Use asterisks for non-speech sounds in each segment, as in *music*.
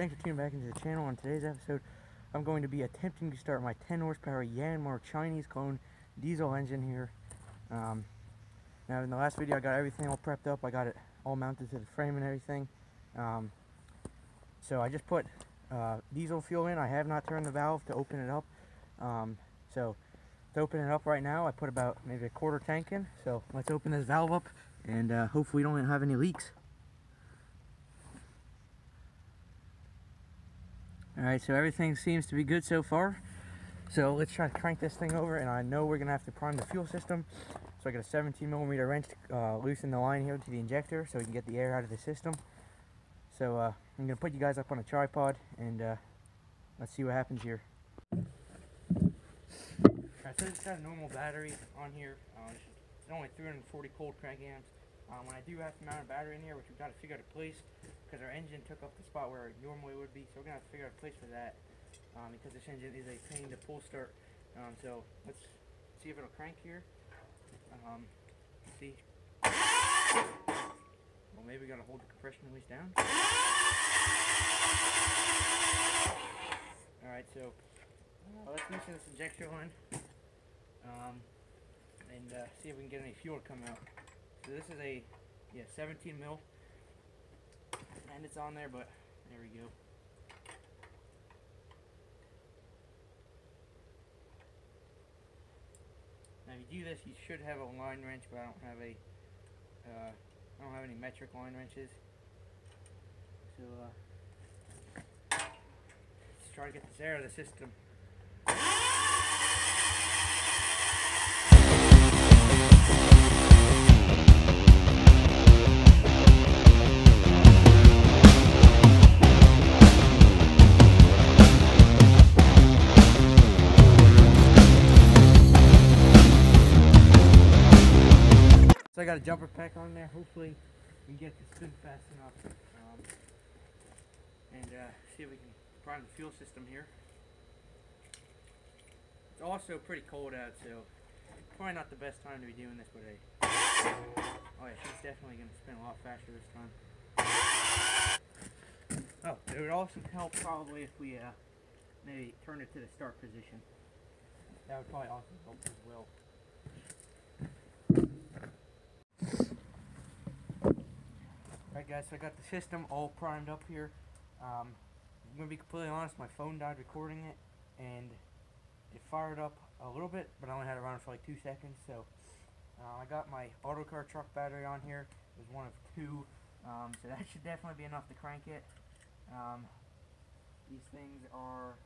thanks for tuning back into the channel. On today's episode, I'm going to be attempting to start my 10 horsepower Yanmar Chinese clone diesel engine here. Um, now in the last video I got everything all prepped up, I got it all mounted to the frame and everything. Um, so I just put uh, diesel fuel in, I have not turned the valve to open it up. Um, so to open it up right now I put about maybe a quarter tank in. So let's open this valve up and uh, hopefully we don't have any leaks. Alright, so everything seems to be good so far. So let's try to crank this thing over, and I know we're to have to prime the fuel system. So I got a 17 millimeter wrench to uh, loosen the line here to the injector so we can get the air out of the system. So uh, I'm to put you guys up on a tripod, and uh, let's see what happens here. Alright, so it's got a normal battery on here. Uh, it's only 340 cold crank amps. Um, when I do have to mount a battery in here, which we've got to figure out a place, because our engine took up the spot where it normally would be, so we're going to have to figure out a place for that, um, because this engine is a pain to pull start. Um, so let's see if it'll crank here. Um, see. Well, maybe we got to hold the compression release down. Alright, so let's loosen this injector line. Um, and uh, see if we can get any fuel to come out. So this is a yeah 17 mil, and it's on there, but there we go. Now if you do this, you should have a line wrench, but I don't have a uh, I don't have any metric line wrenches. So uh, let's try to get this air out of the system. So I got a jumper pack on there. Hopefully we can get this spin fast enough. Um, and uh, see if we can prime the fuel system here. It's also pretty cold out, so probably not the best time to be doing this, but hey. Oh yeah, she's definitely going to spin a lot faster this time. Oh, it would also help probably if we uh, maybe turn it to the start position. That would probably also help as well. Alright guys, so I got the system all primed up here. Um, I'm going to be completely honest, my phone died recording it, and it fired up a little bit, but I only had it running for like two seconds, so uh, I got my Autocar truck battery on here. It was one of two, um, so *laughs* that should definitely be enough to crank it. Um, these things are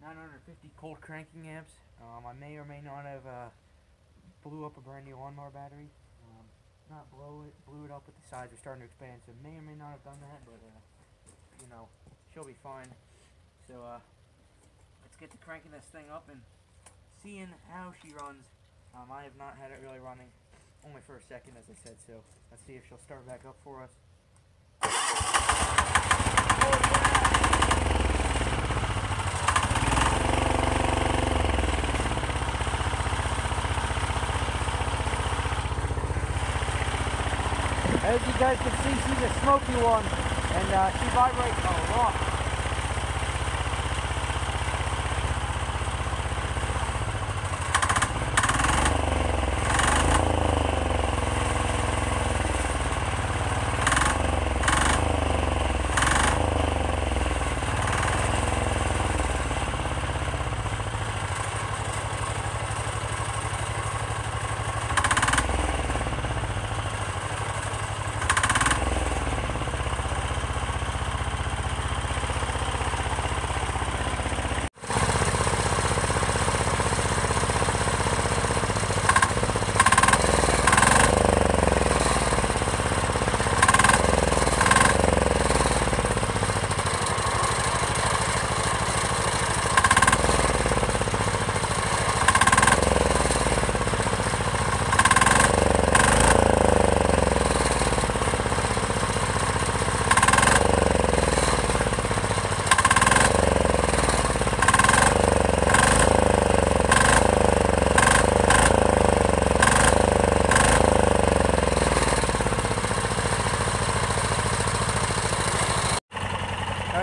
950 cold cranking amps. Um, I may or may not have uh, blew up a brand new lawnmower battery not blow it, blew it up with the sides are starting to expand, so may or may not have done that, but, uh, you know, she'll be fine. So, uh, let's get to cranking this thing up and seeing how she runs. Um, I have not had it really running, only for a second, as I said, so let's see if she'll start back up for us. As you guys can see, she's a smoky one, and uh, she vibrates a lot.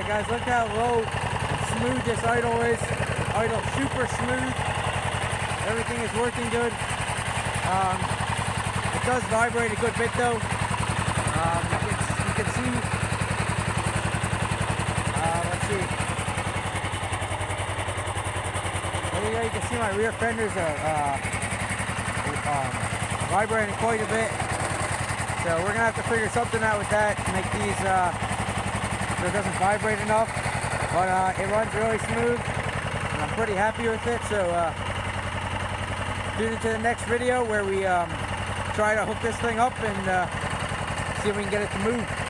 Guys, look how low smooth this idle is. Idle super smooth. Everything is working good. Um, it does vibrate a good bit though. Um, you, can, see. Uh, let's see. There you go. You can see my rear fenders are uh, um, vibrating quite a bit. So we're gonna have to figure something out with that to make these uh, so it doesn't vibrate enough. But uh, it runs really smooth, and I'm pretty happy with it. So uh, tune into the next video where we um, try to hook this thing up and uh, see if we can get it to move.